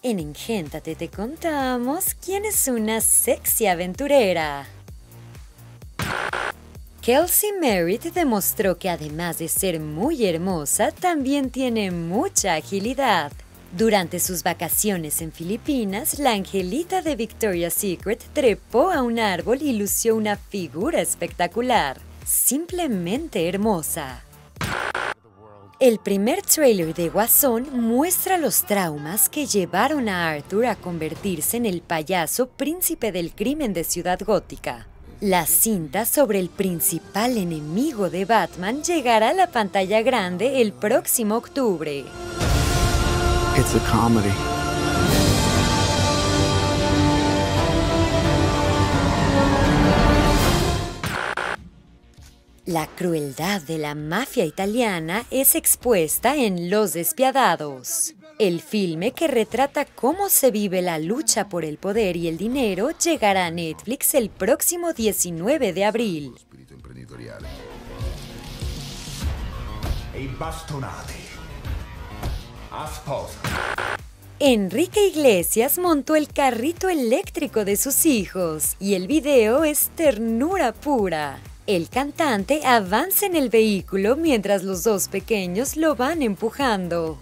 En Engéntate te contamos quién es una sexy aventurera. Kelsey Merritt demostró que además de ser muy hermosa, también tiene mucha agilidad. Durante sus vacaciones en Filipinas, la angelita de Victoria's Secret trepó a un árbol y lució una figura espectacular, simplemente hermosa. El primer trailer de Guasón muestra los traumas que llevaron a Arthur a convertirse en el payaso príncipe del crimen de Ciudad Gótica. La cinta sobre el principal enemigo de Batman llegará a la pantalla grande el próximo octubre. La crueldad de la mafia italiana es expuesta en Los Despiadados. El filme que retrata cómo se vive la lucha por el poder y el dinero llegará a Netflix el próximo 19 de abril. E. Enrique Iglesias montó el carrito eléctrico de sus hijos y el video es ternura pura. El cantante avanza en el vehículo mientras los dos pequeños lo van empujando.